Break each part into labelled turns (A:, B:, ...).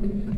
A: Thank you.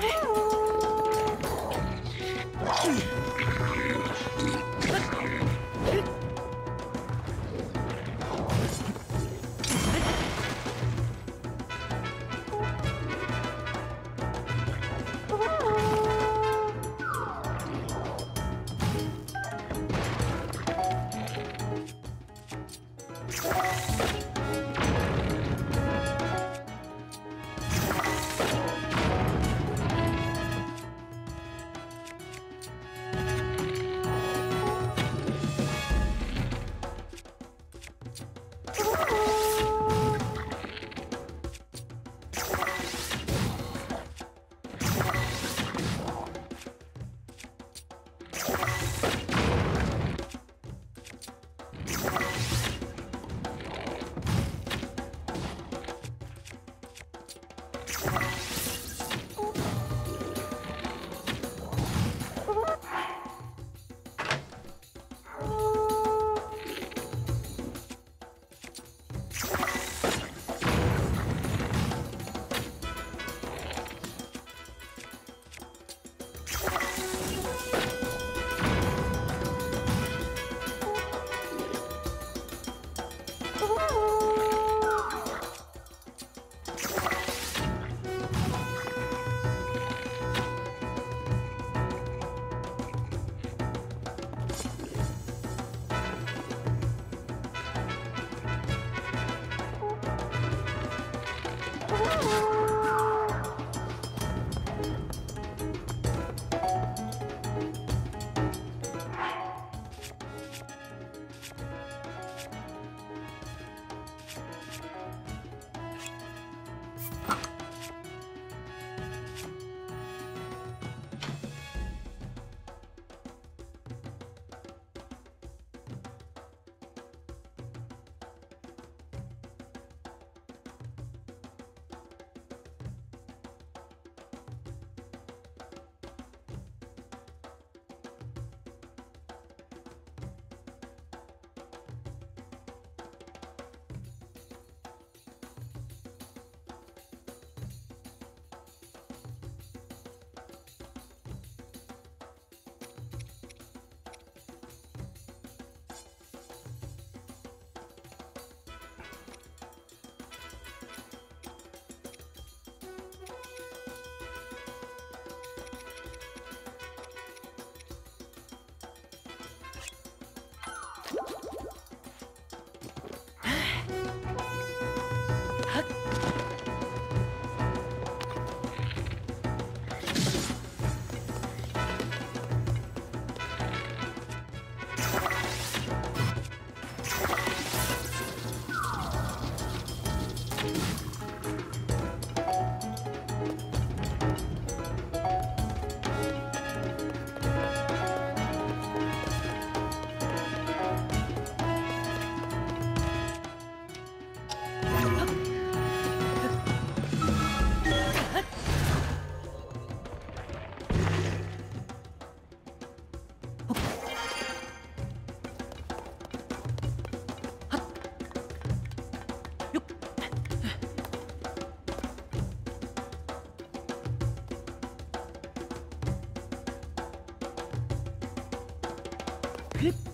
A: うん。
B: ッ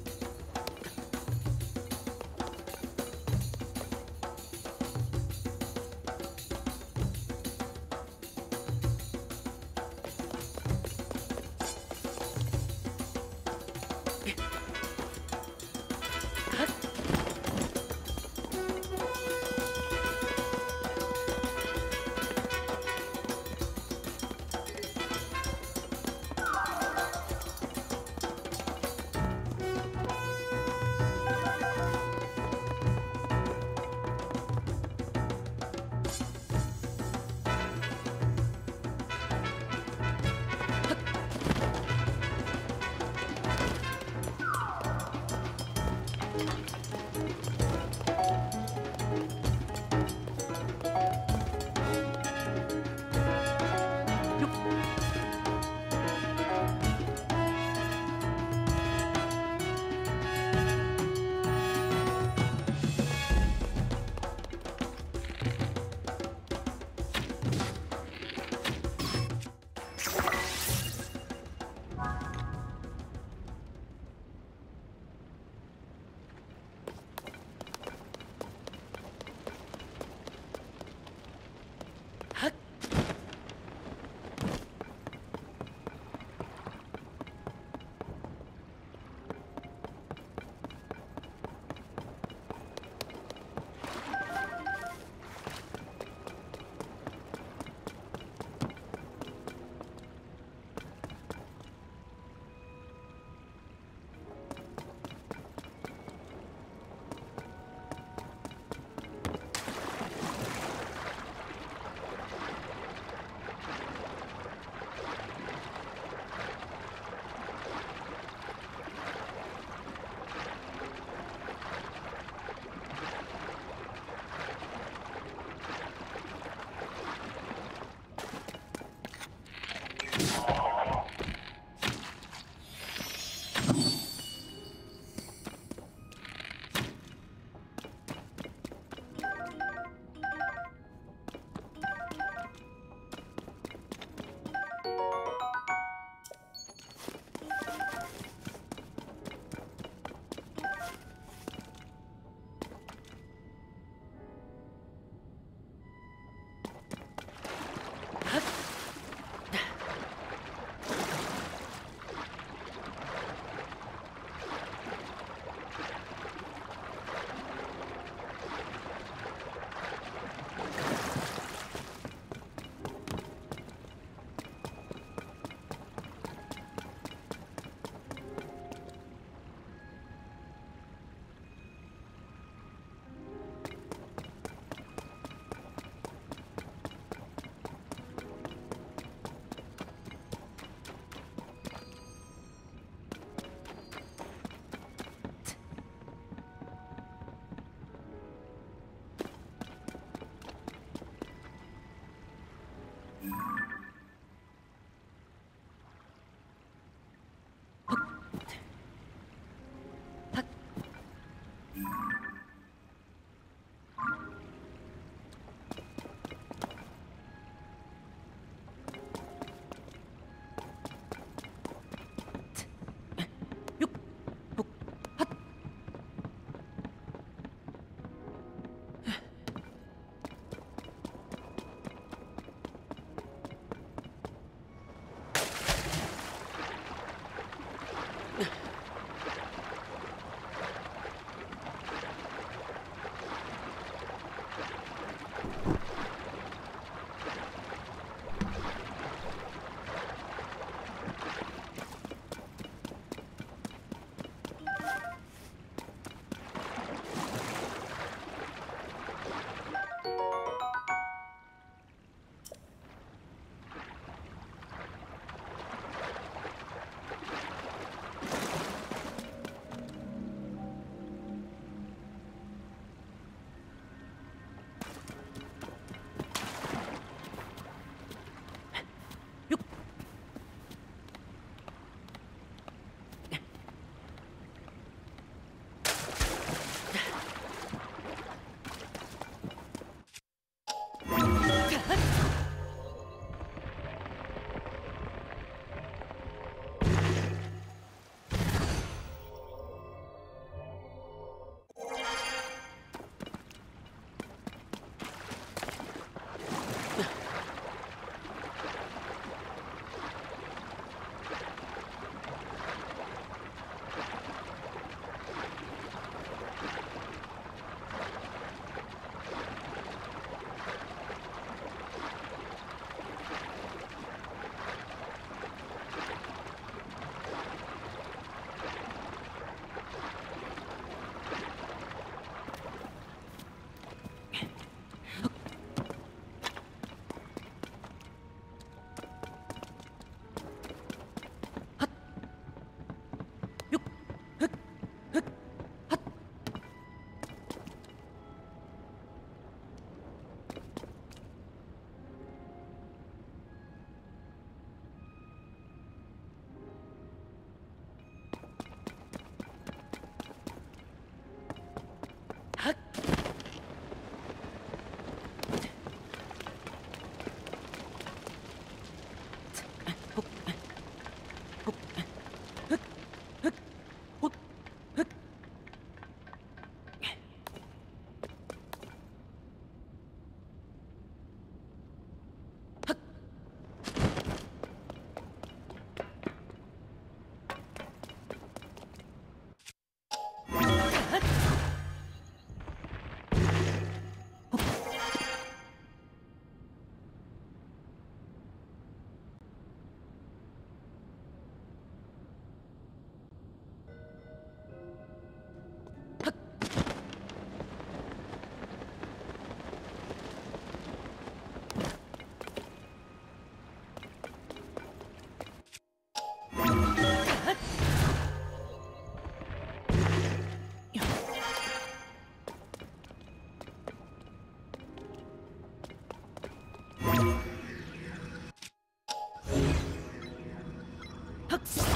B: Ops.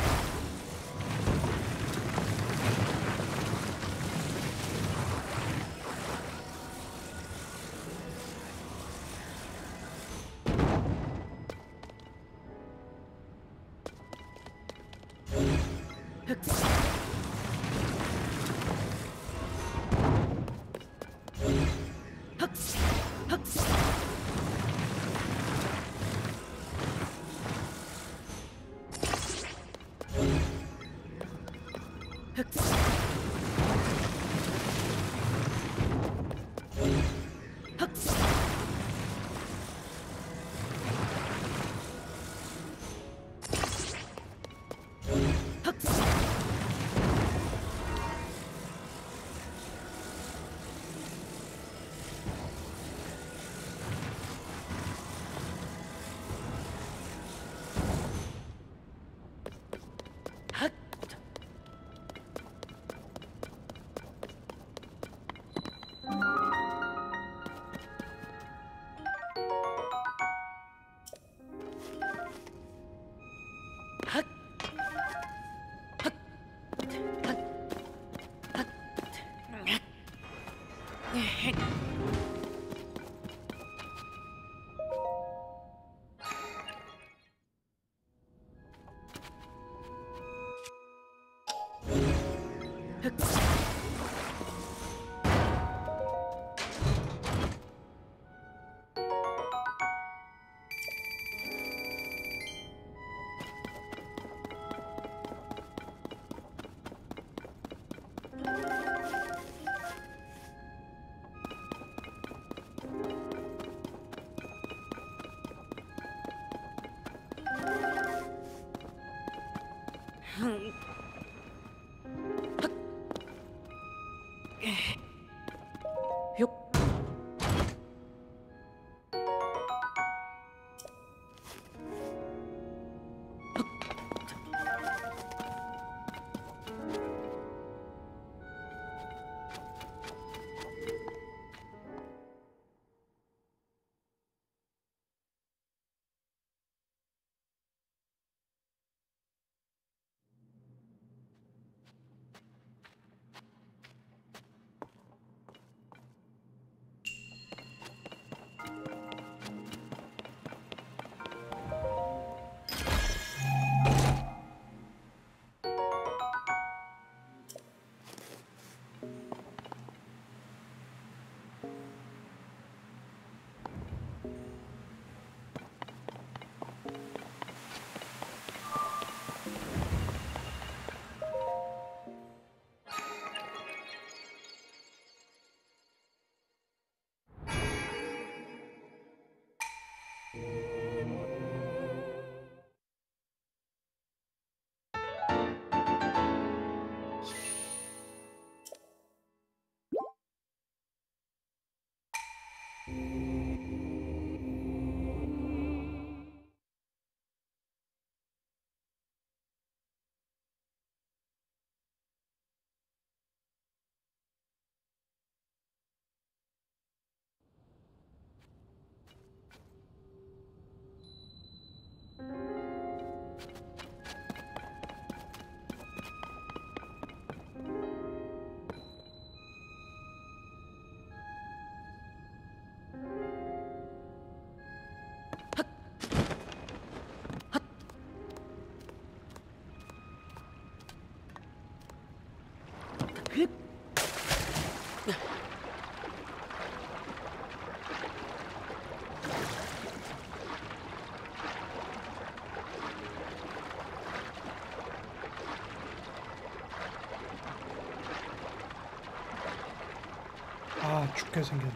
A: 죽게 생겼네.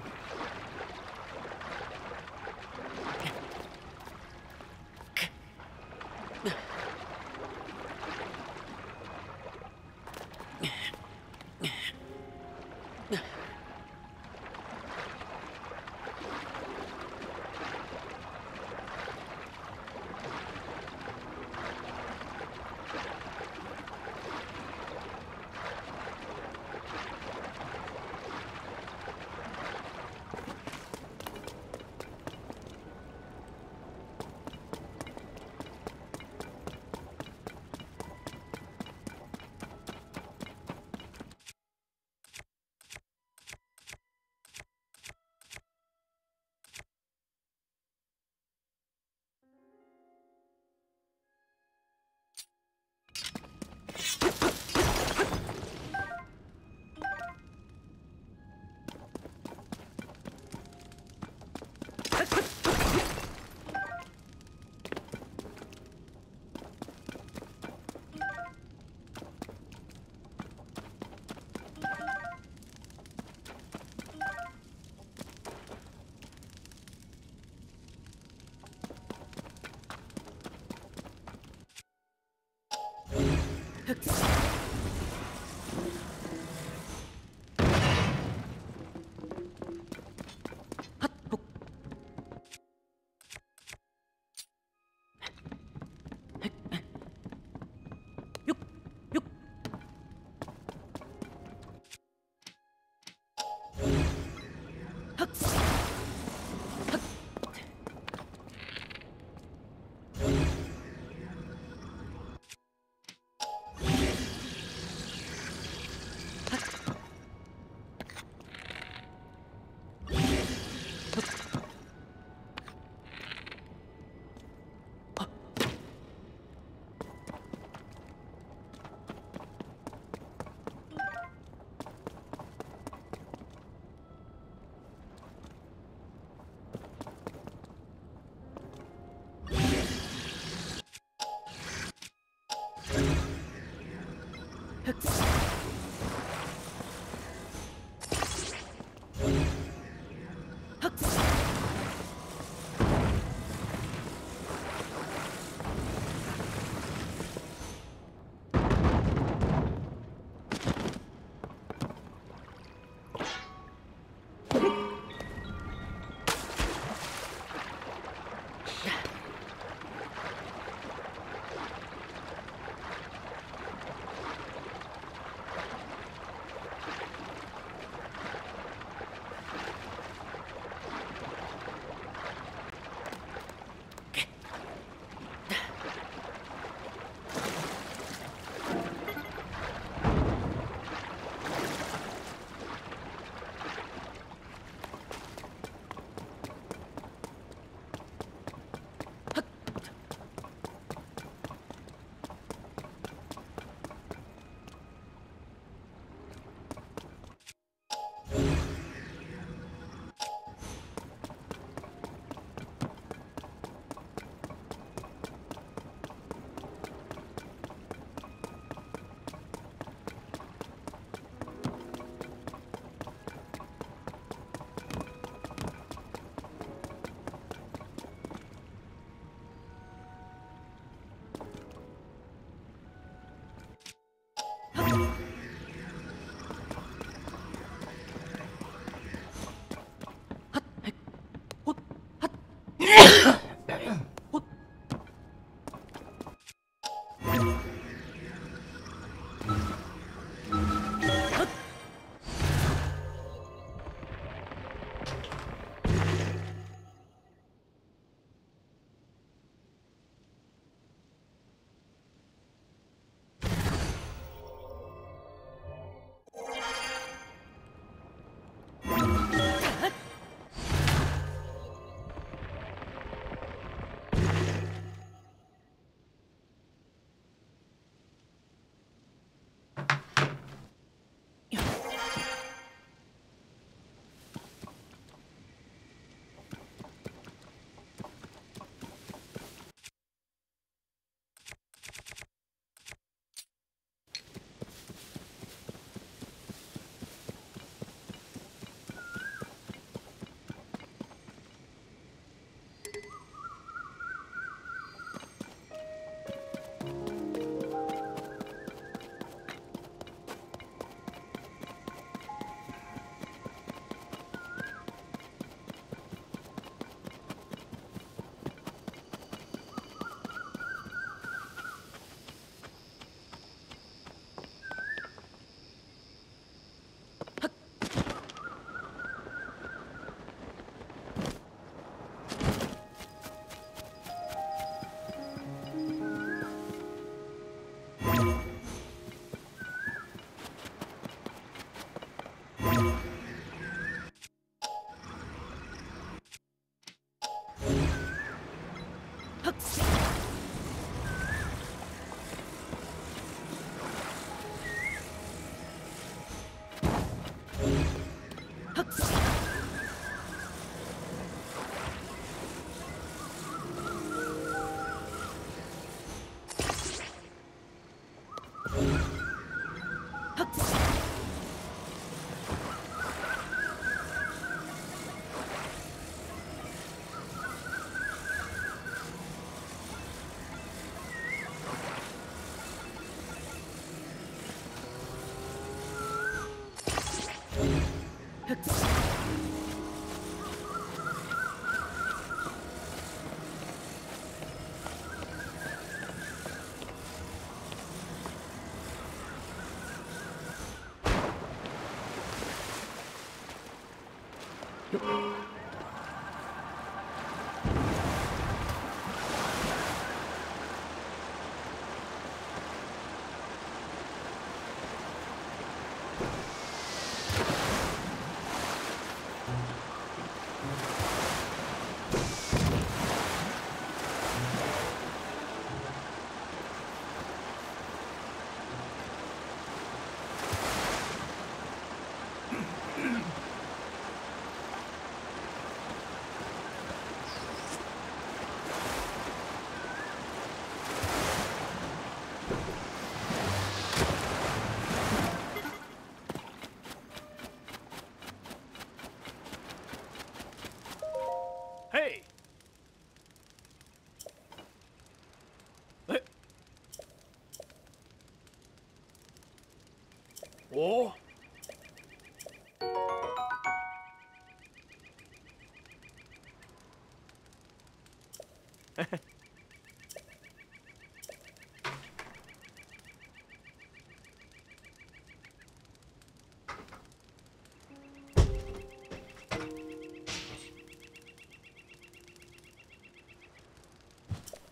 A: Yo...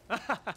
A: Ha ha ha!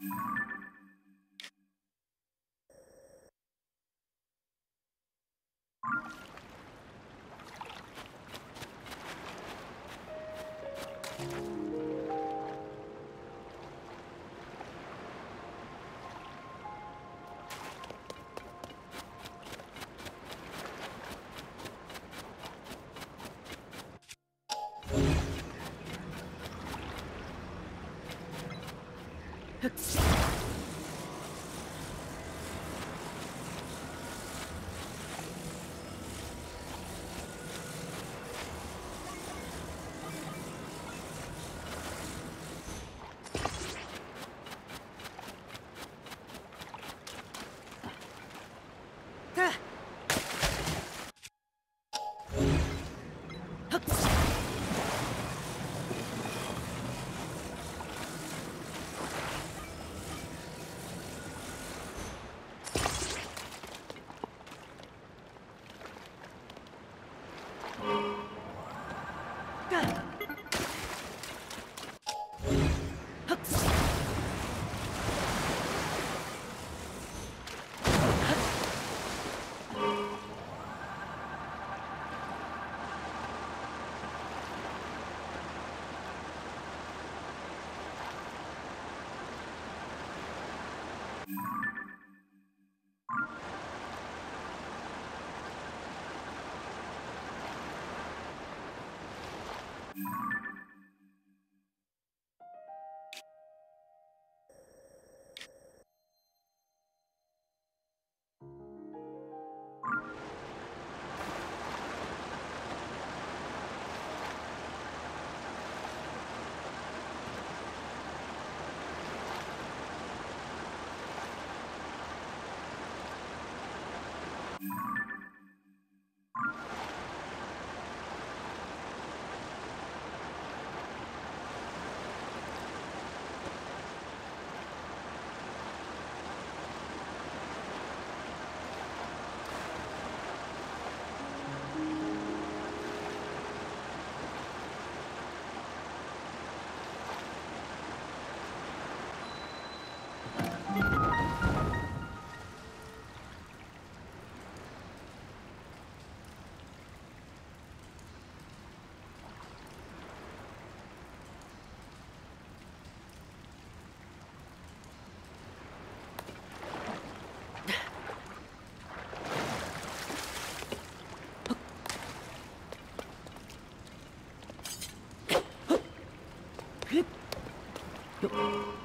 B: you Huh. you.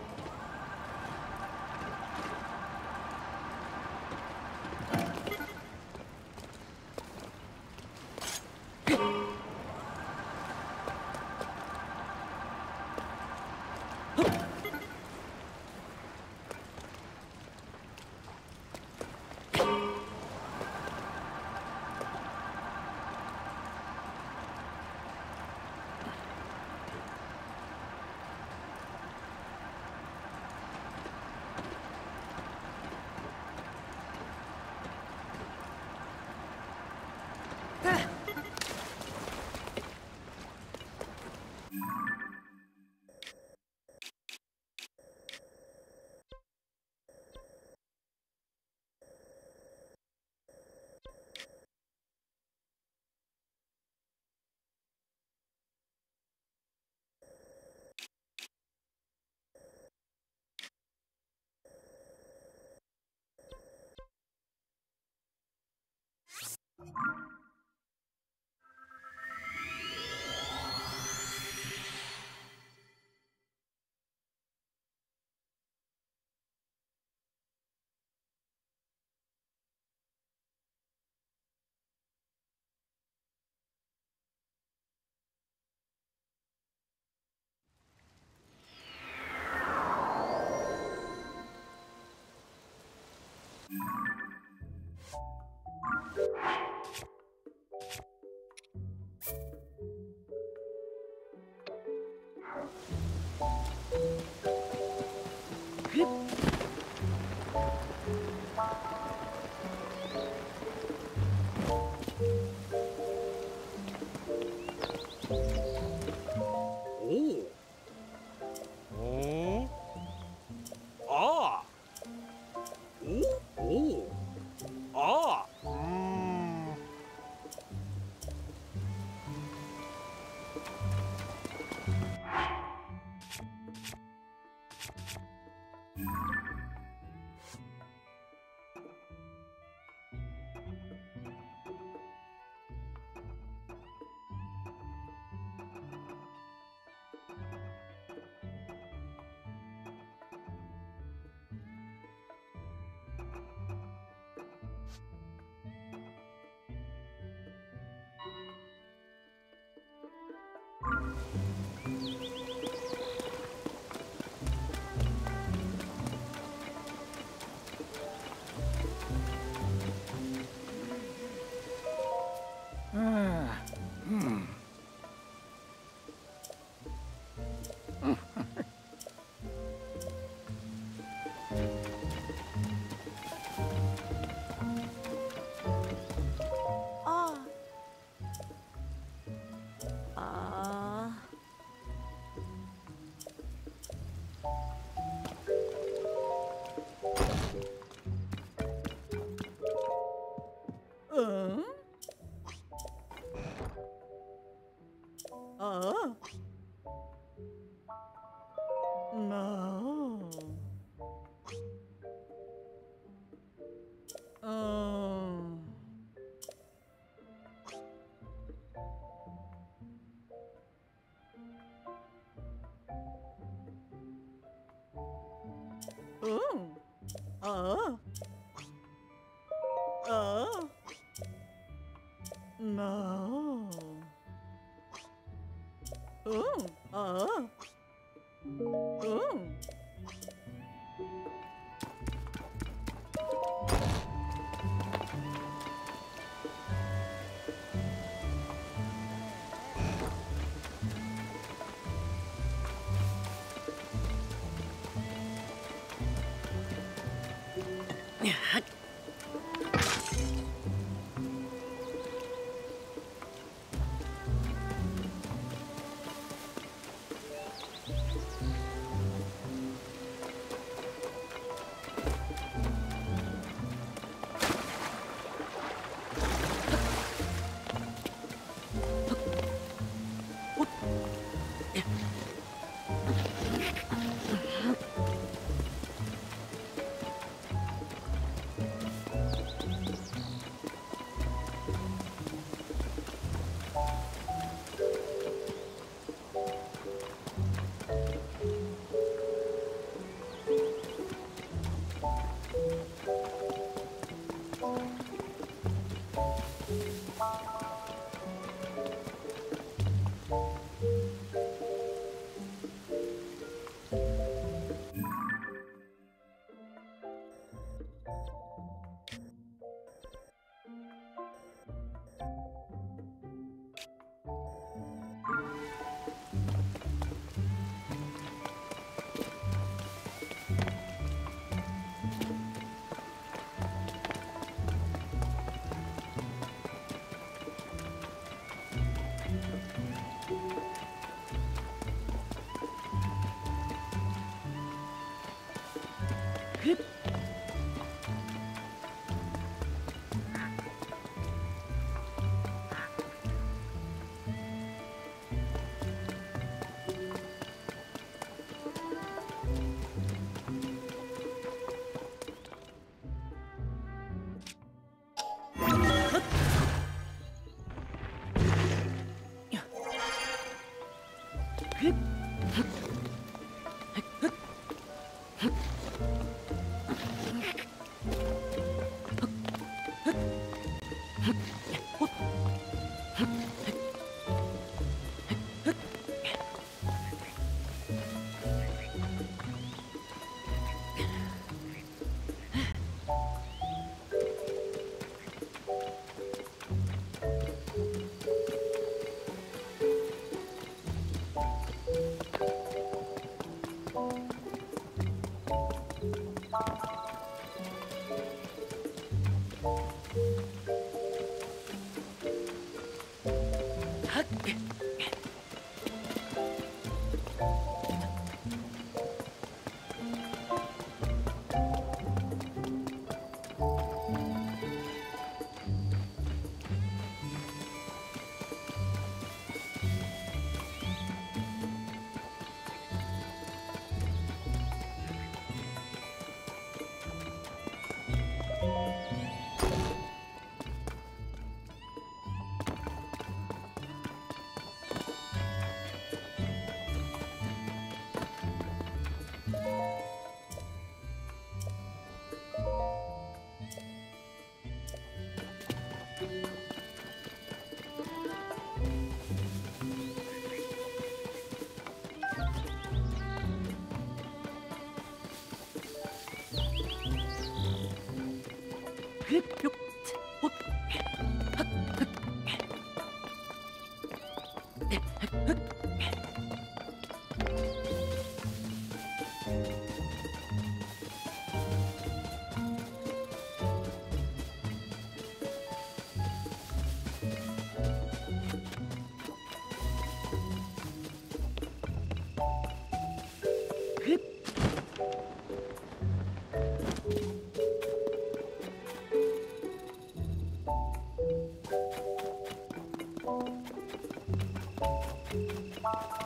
B: Bye.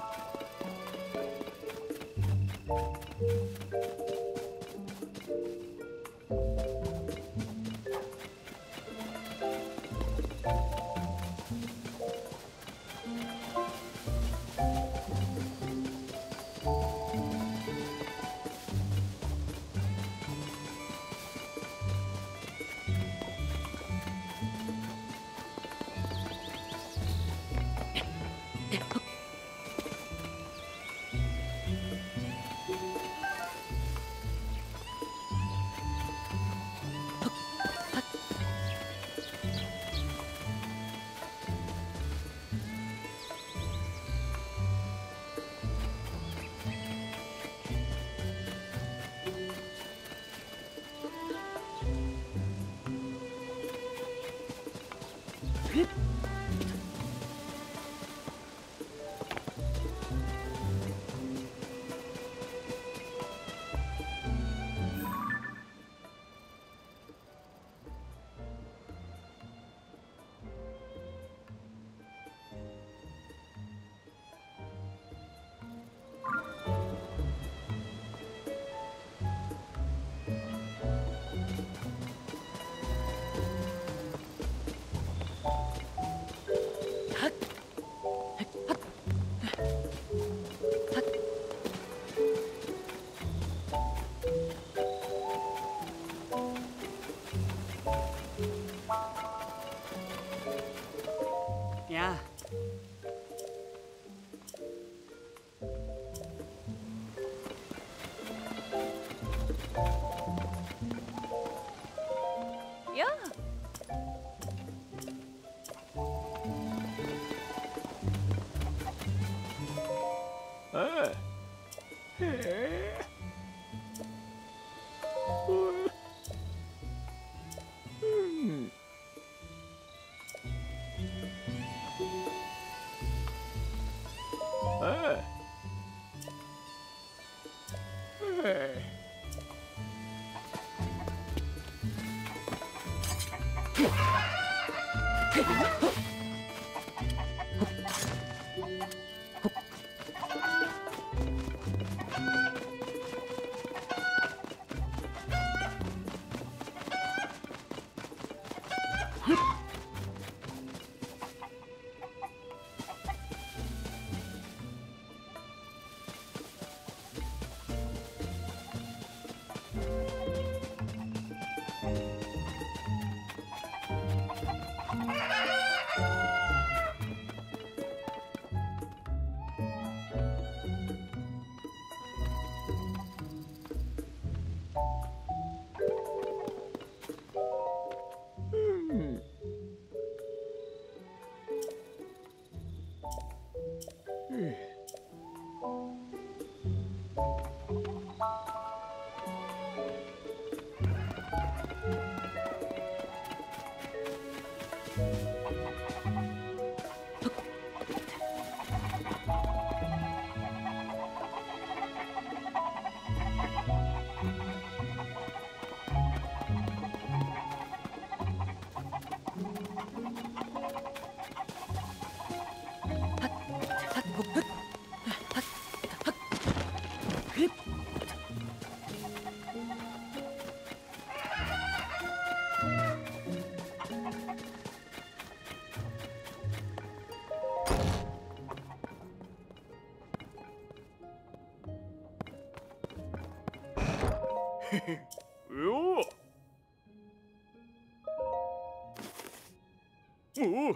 C: Ooh.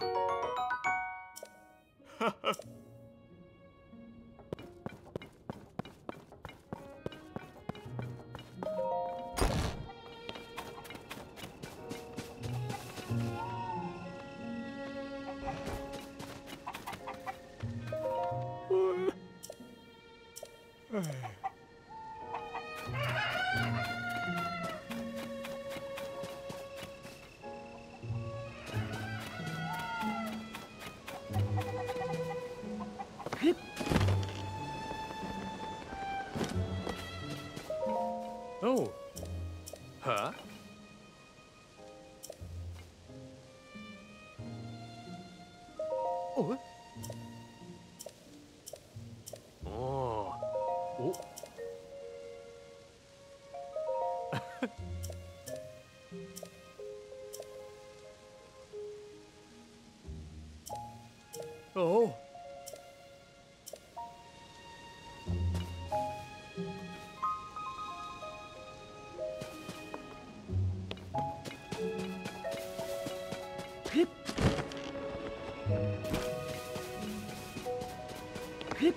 C: Oh. Hip. Hip.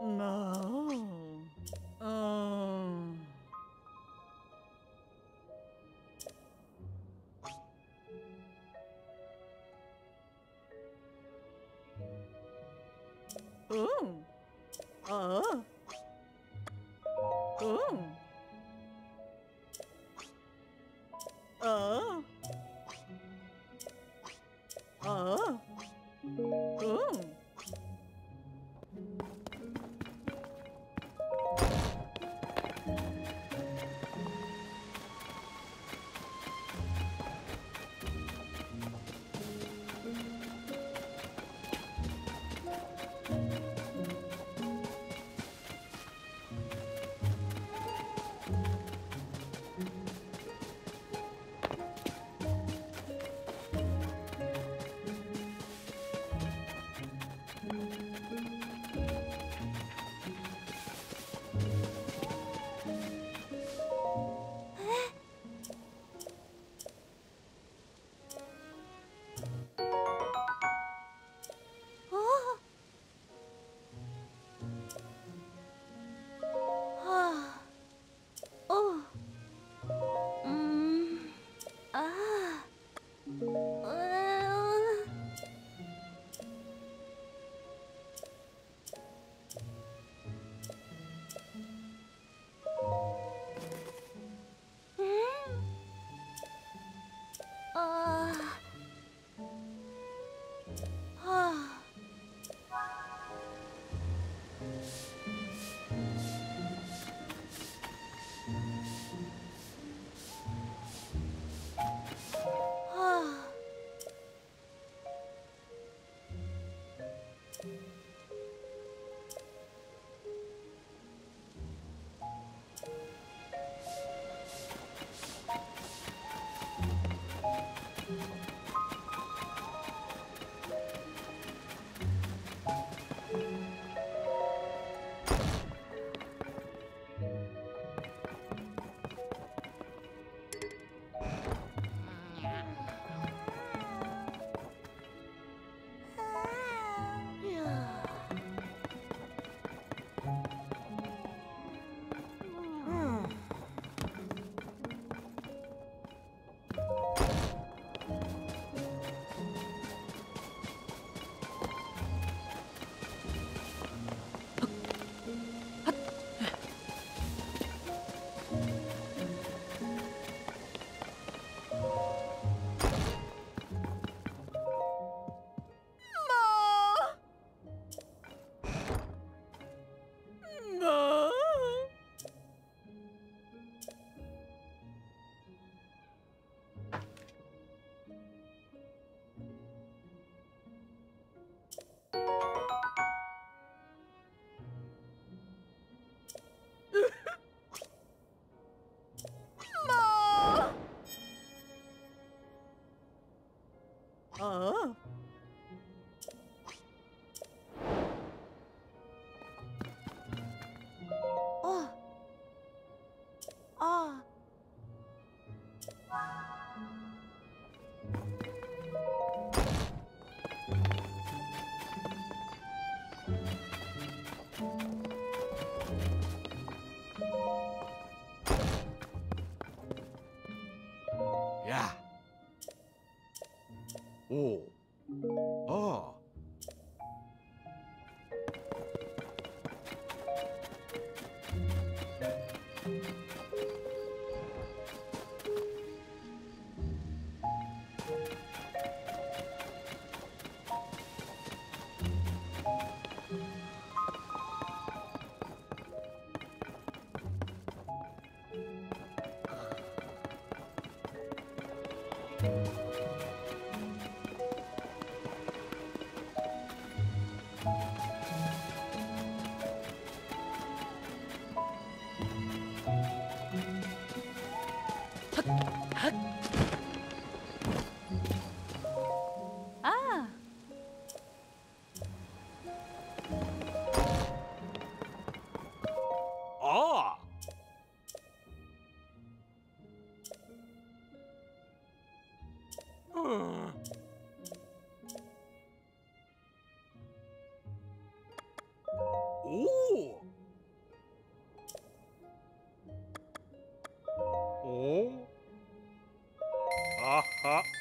C: No. Ah. 啊。おおあ